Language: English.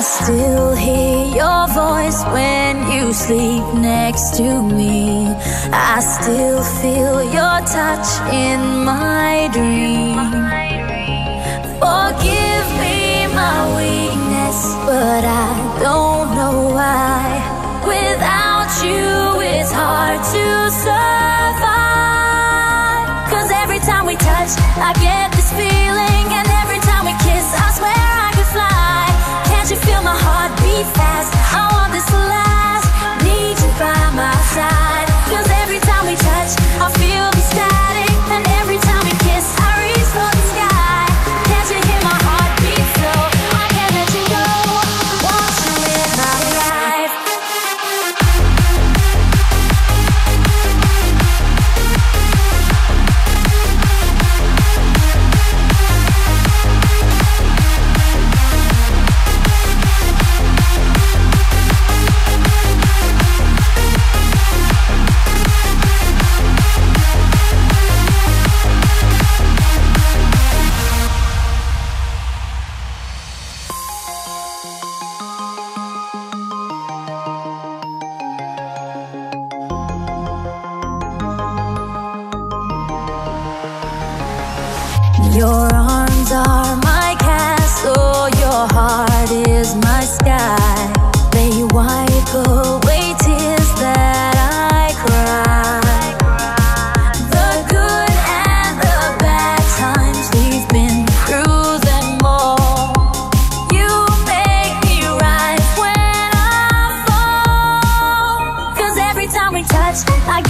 still hear your voice when you sleep next to me. I still feel your touch in my dream. Forgive me my weakness, but I don't know why. Without you, it's hard to survive. Cause every time we touch, I get this feeling, fast? Your arms are my castle, your heart is my sky. They wipe away tears that I cry. The good and the bad times we've been through. You make me rise when I every time we touch, I